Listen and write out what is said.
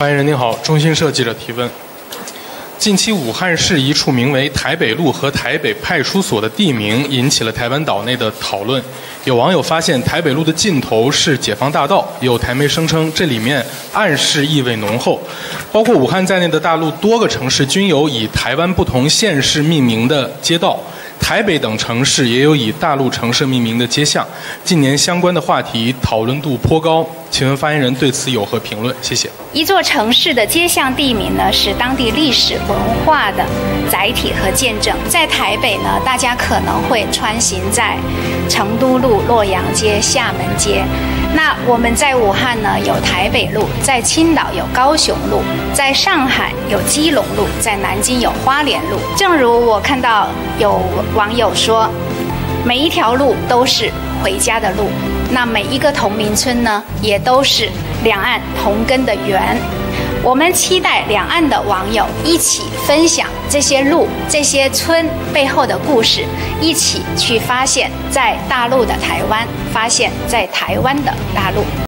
发言人您好，中新社记者提问：近期武汉市一处名为台北路和台北派出所的地名引起了台湾岛内的讨论。有网友发现台北路的尽头是解放大道，有台媒声称这里面暗示意味浓厚。包括武汉在内的大陆多个城市均有以台湾不同县市命名的街道。台北等城市也有以大陆城市命名的街巷，近年相关的话题讨论度颇高。请问发言人对此有何评论？谢谢。一座城市的街巷地名呢，是当地历史文化的载体和见证。在台北呢，大家可能会穿行在成都路、洛阳街、厦门街。那我们在武汉呢，有台北路；在青岛有高雄路；在上海有基隆路；在南京有花莲路。正如我看到有网友说，每一条路都是回家的路。那每一个同名村呢，也都是两岸同根的缘。我们期待两岸的网友一起分享这些路、这些村背后的故事，一起去发现，在大陆的台湾，发现在台湾的大陆。